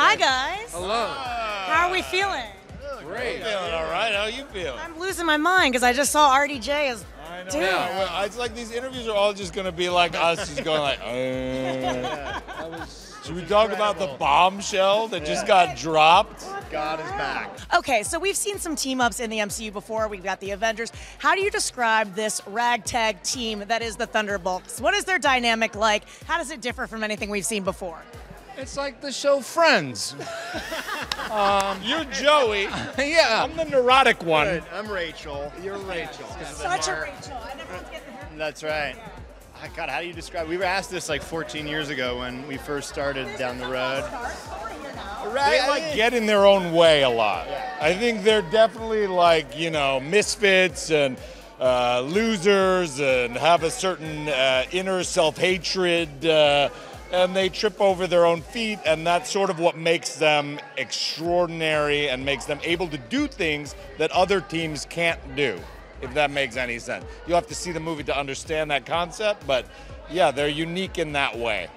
Hi guys. Hello. How are we feeling? Great. Feeling all right? How you feeling? I'm losing my mind because I just saw RDJ as I know. Dude. Yeah, well, it's like these interviews are all just gonna be like us, just going like. Uh. Should we talk about the bombshell that just got dropped? God is back. Okay, so we've seen some team ups in the MCU before. We've got the Avengers. How do you describe this ragtag team that is the Thunderbolts? What is their dynamic like? How does it differ from anything we've seen before? It's like the show Friends. You're Joey. yeah. I'm the neurotic one. Good. I'm Rachel. You're Rachel. Such a Rachel. I never get to hear That's right. Ah, God, how do you describe? We were asked this like 14 years ago when we first started down the road. They like get in their own way a lot. I think they're definitely like you know misfits and uh, losers and have a certain uh, inner self-hatred. Uh, and they trip over their own feet, and that's sort of what makes them extraordinary and makes them able to do things that other teams can't do, if that makes any sense. You'll have to see the movie to understand that concept, but yeah, they're unique in that way.